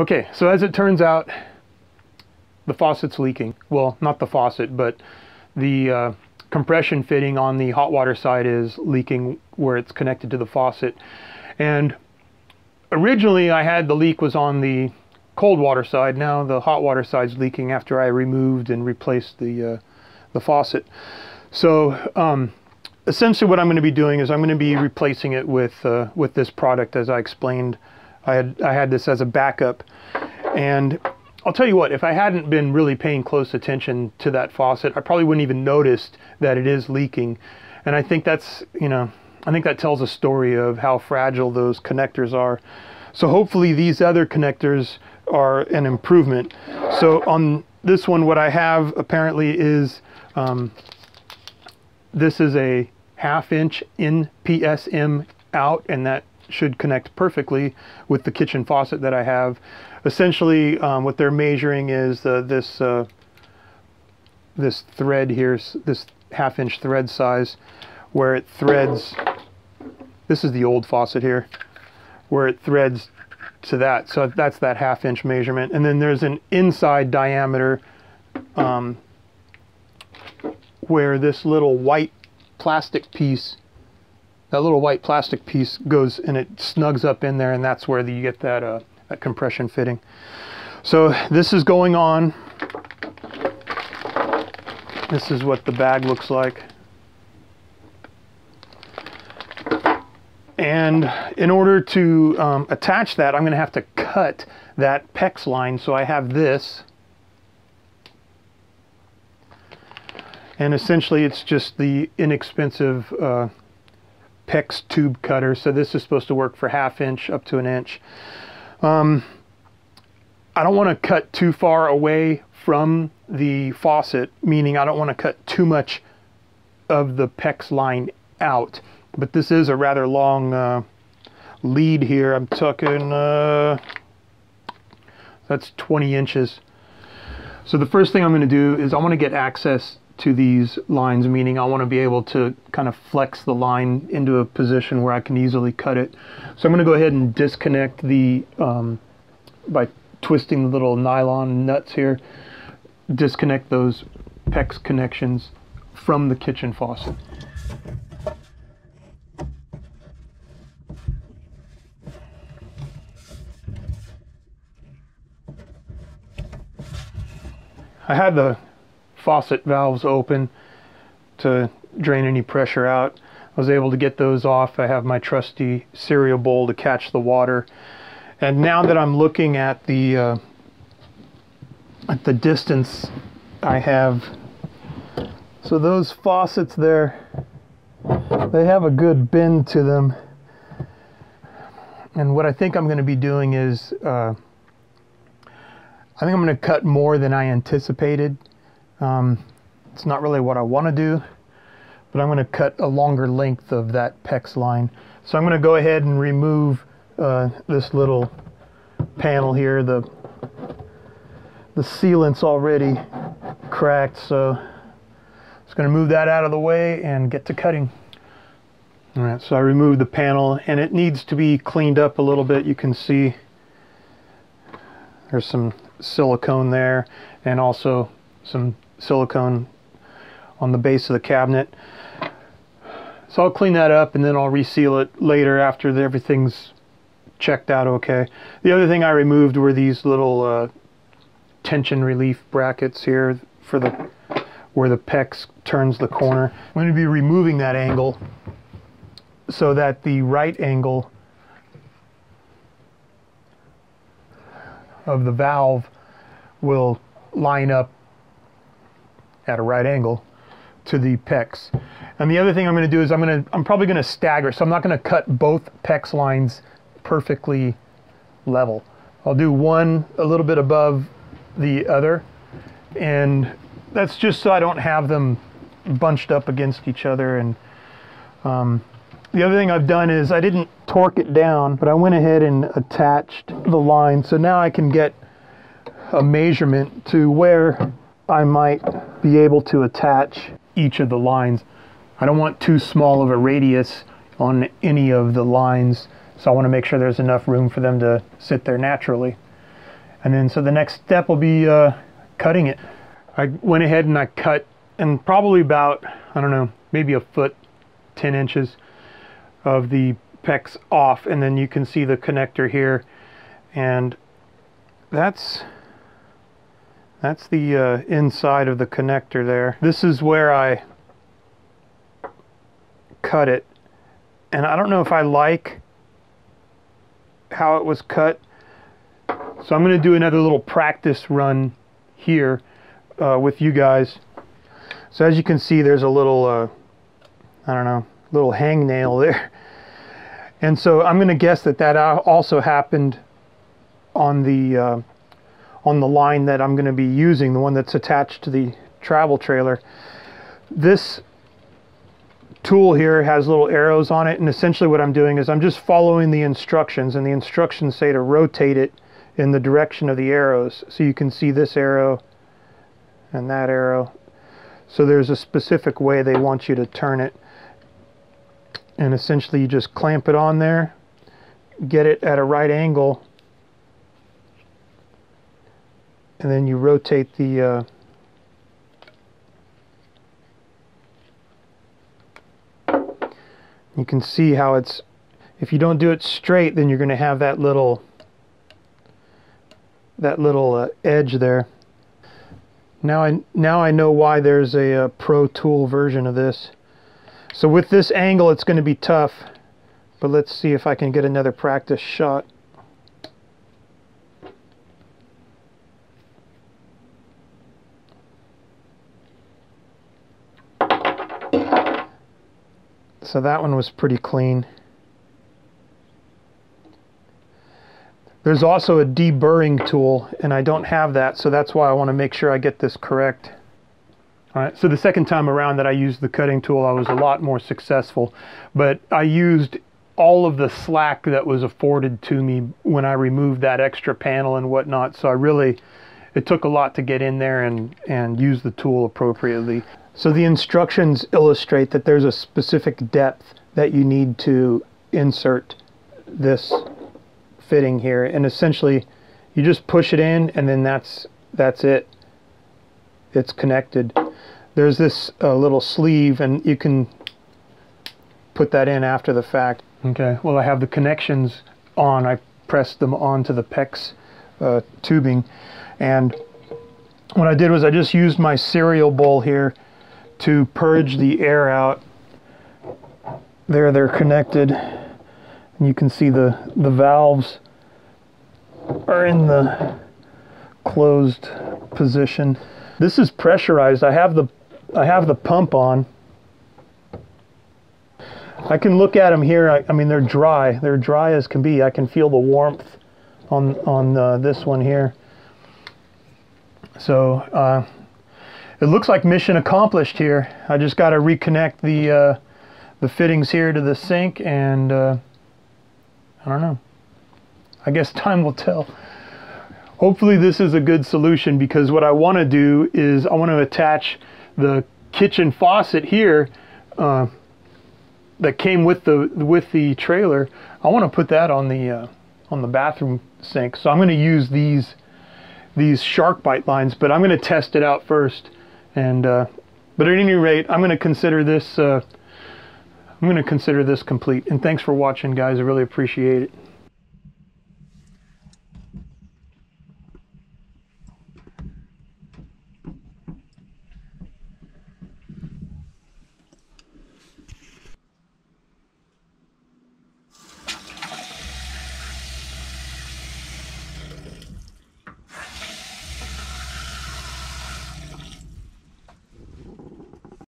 Okay, so as it turns out, the faucet's leaking. Well, not the faucet, but the uh, compression fitting on the hot water side is leaking where it's connected to the faucet. And originally I had the leak was on the cold water side. Now the hot water side's leaking after I removed and replaced the, uh, the faucet. So um, essentially what I'm going to be doing is I'm going to be replacing it with, uh, with this product as I explained. I had, I had this as a backup. And I'll tell you what, if I hadn't been really paying close attention to that faucet, I probably wouldn't even noticed that it is leaking. And I think that's, you know, I think that tells a story of how fragile those connectors are. So hopefully these other connectors are an improvement. So on this one, what I have apparently is, um, this is a half inch in PSM out and that should connect perfectly with the kitchen faucet that I have. Essentially, um, what they're measuring is uh, this uh, this thread here, this half inch thread size, where it threads. This is the old faucet here, where it threads to that. So that's that half inch measurement. And then there's an inside diameter um, where this little white plastic piece that little white plastic piece goes and it snugs up in there and that's where the, you get that, uh, that compression fitting. So this is going on. This is what the bag looks like. And in order to um, attach that, I'm going to have to cut that PEX line. So I have this. And essentially it's just the inexpensive uh, PEX tube cutter. So this is supposed to work for half inch up to an inch. Um, I don't want to cut too far away from the faucet, meaning I don't want to cut too much of the PEX line out. But this is a rather long uh, lead here. I'm talking, uh, that's 20 inches. So the first thing I'm going to do is I want to get access to these lines, meaning I want to be able to kind of flex the line into a position where I can easily cut it. So I'm going to go ahead and disconnect the, um, by twisting the little nylon nuts here, disconnect those PEX connections from the kitchen faucet. I had the faucet valves open to drain any pressure out. I was able to get those off. I have my trusty cereal bowl to catch the water. And now that I'm looking at the uh, at the distance I have, so those faucets there, they have a good bend to them. And what I think I'm going to be doing is, uh, I think I'm going to cut more than I anticipated. Um, it's not really what I want to do, but I'm going to cut a longer length of that PEX line. So I'm going to go ahead and remove uh, this little panel here. The, the sealant's already cracked, so I'm just going to move that out of the way and get to cutting. All right, so I removed the panel and it needs to be cleaned up a little bit. You can see there's some silicone there and also some silicone on the base of the cabinet. So I'll clean that up and then I'll reseal it later after everything's checked out okay. The other thing I removed were these little uh, tension relief brackets here for the where the PEX turns the corner. I'm going to be removing that angle so that the right angle of the valve will line up at a right angle to the PEX. And the other thing I'm going to do is I'm going to I'm probably going to stagger, so I'm not going to cut both PEX lines perfectly level. I'll do one a little bit above the other, and that's just so I don't have them bunched up against each other. And um, the other thing I've done is I didn't torque it down, but I went ahead and attached the line, so now I can get a measurement to where I might be able to attach each of the lines. I don't want too small of a radius on any of the lines, so I want to make sure there's enough room for them to sit there naturally. And then so the next step will be uh, cutting it. I went ahead and I cut and probably about, I don't know, maybe a foot, 10 inches of the PEX off. And then you can see the connector here. And that's, that's the uh, inside of the connector there. This is where I cut it. And I don't know if I like how it was cut. So I'm going to do another little practice run here uh, with you guys. So as you can see, there's a little, uh, I don't know, little hangnail there. And so I'm going to guess that that also happened on the uh, on the line that I'm going to be using, the one that's attached to the travel trailer. This tool here has little arrows on it and essentially what I'm doing is I'm just following the instructions and the instructions say to rotate it in the direction of the arrows. So you can see this arrow and that arrow. So there's a specific way they want you to turn it. And essentially you just clamp it on there get it at a right angle and then you rotate the uh, you can see how it's if you don't do it straight then you're going to have that little that little uh, edge there. Now I now I know why there's a, a pro tool version of this. So with this angle it's going to be tough but let's see if I can get another practice shot So that one was pretty clean. There's also a deburring tool, and I don't have that, so that's why I want to make sure I get this correct. All right, so the second time around that I used the cutting tool, I was a lot more successful, but I used all of the slack that was afforded to me when I removed that extra panel and whatnot, so I really, it took a lot to get in there and, and use the tool appropriately. So the instructions illustrate that there's a specific depth that you need to insert this fitting here. And essentially you just push it in and then that's that's it. It's connected. There's this uh, little sleeve and you can put that in after the fact. Okay. Well I have the connections on. I pressed them onto the PEX uh, tubing. And what I did was I just used my cereal bowl here to purge the air out. There they're connected. And you can see the, the valves are in the closed position. This is pressurized. I have the I have the pump on. I can look at them here. I, I mean, they're dry. They're dry as can be. I can feel the warmth on on uh, this one here. So uh, it looks like mission accomplished here. I just got to reconnect the uh, the fittings here to the sink and uh, I don't know. I guess time will tell. Hopefully this is a good solution because what I want to do is I want to attach the kitchen faucet here uh, that came with the with the trailer. I want to put that on the uh, on the bathroom sink. So I'm going to use these these SharkBite lines, but I'm going to test it out first. And uh, but at any rate, I'm going to consider this. Uh, I'm going to consider this complete. And thanks for watching, guys. I really appreciate it.